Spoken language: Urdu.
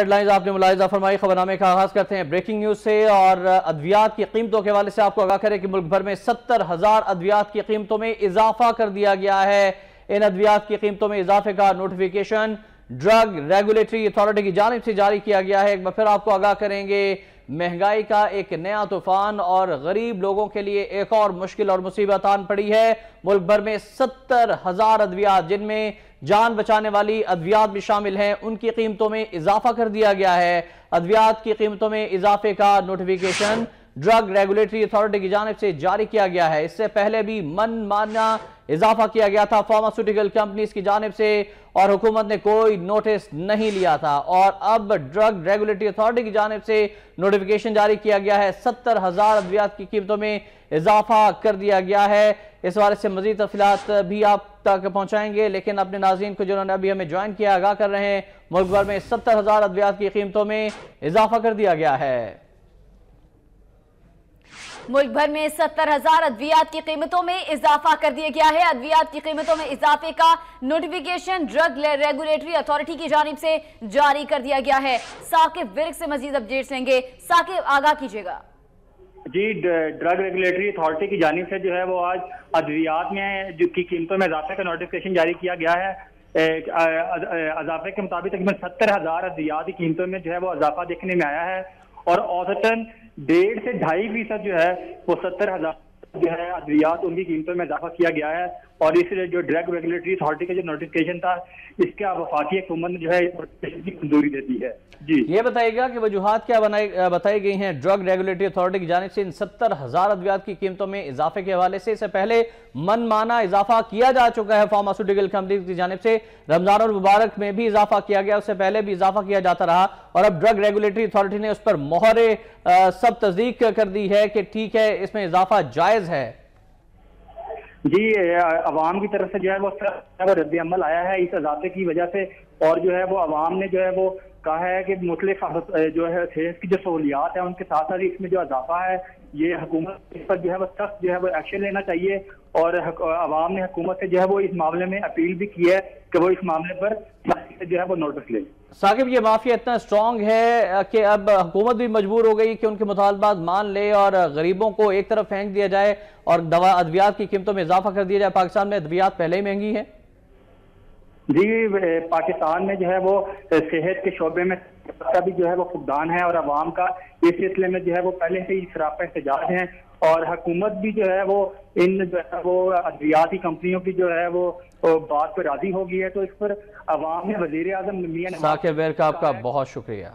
ہیڈ لائنز آپ نے ملاحظہ فرمائی، خبرنامے کا آغاز کرتے ہیں بریکنگ نیوز سے اور ادویات کی قیمتوں کے حوالے سے آپ کو آگاہ کریں کہ ملک بھر میں ستر ہزار ادویات کی قیمتوں میں اضافہ کر دیا گیا ہے۔ ان ادویات کی قیمتوں میں اضافے کا نوٹیفیکیشن ڈرگ ریگولیٹری اتھارٹی کی جانب سے جاری کیا گیا ہے۔ ایک بار پھر آپ کو آگاہ کریں گے۔ مہنگائی کا ایک نیا طوفان اور غریب لوگوں کے لیے ایک اور مشکل اور مصیبت آن پڑی ہے۔ ملک بھر میں ستر ہزار ادویات، جن میں جان بچانے والی ادویات بھی شامل ہیں، ان کی قیمتوں میں اضافہ کر دیا گیا ہے۔ ادویات کی قیمتوں میں اضافے کا نوٹیفیکیشن ڈرگ ریگولیٹری اتھارٹی کی جانب سے جاری کیا گیا ہے۔ اس سے پہلے بھی من مانا اضافہ کیا گیا تھا فارماسوٹیکل کمپنیز کی جانب سے اور حکومت نے کوئی نوٹس نہیں لیا تھا۔ اور اب ڈرگ ریگولیٹری اتھارٹی کی جانب سے نوٹیفیکیشن جاری کیا گیا ہے۔ ستر ہزار ادویات کی قیمتوں میں اضافہ کر دیا گیا ہے۔ اس بارے سے مزید تفصیلات بھی آپ تک پہنچائیں گے۔ لیکن اپنے ناظرین کو جنہوں نے ابھی ہمیں جوائن کیا، آگاہ کر رہے ہیں، ملک بھر میں ستر ہزار ادویات کی قیمتوں میں اضافہ کر دیا گیا ہے۔ ملک بھر میں ستر ہزار ادویات کی قیمتوں میں اضافہ کر دیا گیا ہے۔ ادویات کی قیمتوں میں اضافے کا نوٹیفیکیشن ڈرگ ریگولیٹری اتھارٹی کی جانب سے جاری کر دیا گیا ہے۔ ساکب ورک سے مزید اپڈیٹس لیں گے۔ ساکب آگاہ کیجیے گا۔ جی ڈرگ ریگولیٹری اتھارٹی کی جانب سے جو ہے وہ آج ادویات میں جو کی قیمتوں میں اضافے کا نوٹیفیکیشن جاری کیا گیا ہے۔ اضافے کے مطابق تقریباً ستر ہزار ادویات کی قیمتوں میں جو ہے وہ اضافہ دیکھنے میں آیا ہے۔ اور اوسطن ڈیڑھ سے ڈھائی فیصد جو ہے وہ ستر ہزار جو ہے ادویات ان کی قیمتوں میں اضافہ کیا گیا ہے اور اس لیے جو ڈرگ ریگولیٹری اتھارٹی کا جو نوٹیفکیشن تھا، اس کے وفاقی حکومت نے جو ہے منظوری دے دی ہے۔ جی۔ یہ بتائیے گا کہ وجوہات کیا بتائی گئی ہیں۔ ڈرگ ریگولیٹری اتھارٹی کی جانب سے ان ستر ہزار ادویات کی قیمتوں میں اضافے کے حوالے سے، اس سے پہلے من مانا اضافہ کیا جا چکا ہے فارماسوٹیکل کمپنی کی جانب سے۔ رمضان المبارک میں بھی اضافہ کیا گیا، اس سے پہلے بھی اضافہ کیا جاتا رہا۔ اور اب ڈرگ ریگولیٹری اتھارٹی نے اس پر مہر سب تصدیق کر دی ہے کہ ٹھیک ہے، اس میں اضافہ جائز ہے۔ جی عوام کی طرف سے جو ہے وہ رد عمل آیا ہے، اس اضافے کی وجہ سے اور جو ہے وہ عوام نے جو ہے وہ کہا ہے کہ مختلف جو ہے صحت کی جو سہولیات ہیں، ان کے ساتھ ساتھ اس میں جو اضافہ ہے، یہ حکومت اس پر جو ہے وہ سخت جو ہے وہ ایکشن لینا چاہیے اور عوام نے حکومت سے جو ہے وہ اس معاملے میں اپیل بھی کی ہے کہ وہ اس معاملے پر جو ہے وہ نوٹس لے ثاقب یہ مافیا اتنا سٹرونگ ہے کہ اب حکومت بھی مجبور ہو گئی کہ ان کے مطالبات مان لے اور غریبوں کو ایک طرف پھینک دیا جائے اور دوا ادویات کی قیمتوں میں اضافہ کر دیا جائے۔ پاکستان میں ادویات پہلے ہی مہنگی ہے جی پاکستان میں جو ہے وہ صحت کے شعبے میں بھی جو ہے وہ فقدان ہے اور عوام کا اس سلسلے میں جو ہے وہ پہلے سے ہی شراپ احتجاج ہیں۔ اور حکومت بھی جو ہے وہ ان جو ہے وہ ادویاتی کمپنیوں کی جو ہے وہ بات پر راضی ہو گئی ہے تو اس پر عوام نے وزیر اعظم ثاقب ویر کا آپ کا بہت شکریہ۔